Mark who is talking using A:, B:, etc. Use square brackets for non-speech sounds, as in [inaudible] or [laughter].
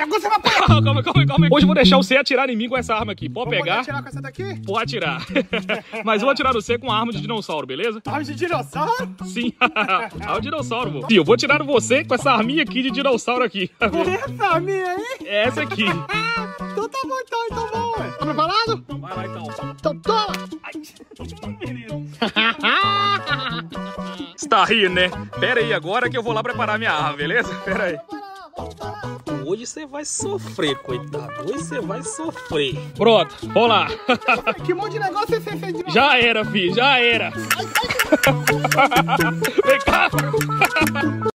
A: agora você vai apanhar. [laughs]
B: Calma, calma, calma. Hoje eu vou deixar você atirar em mim com essa arma aqui. Pode pegar?
A: atirar com essa daqui?
B: Pode atirar. Mas vou atirar [laughs] você com a arma de dinossauro, beleza?
A: Arma de dinossauro?
B: Sim. [laughs] ah, o dinossauro, vô. Sim, eu vou atirar você com essa arminha aqui de dinossauro aqui.
A: Essa arminha aí?
B: É essa aqui.
A: Então tá bom, então, então bom, ué. Tá preparado?
B: Vai lá então.
A: Então toma.
B: Você tá rindo, né? Pera aí agora que eu vou lá preparar minha arma, beleza? Pera aí. Hoje você vai sofrer, coitado. Hoje você vai sofrer. Pronto, vamos lá. [laughs]
A: Que monte de negócio você fez de
B: Já era, filho, já era. [laughs] Vem cá.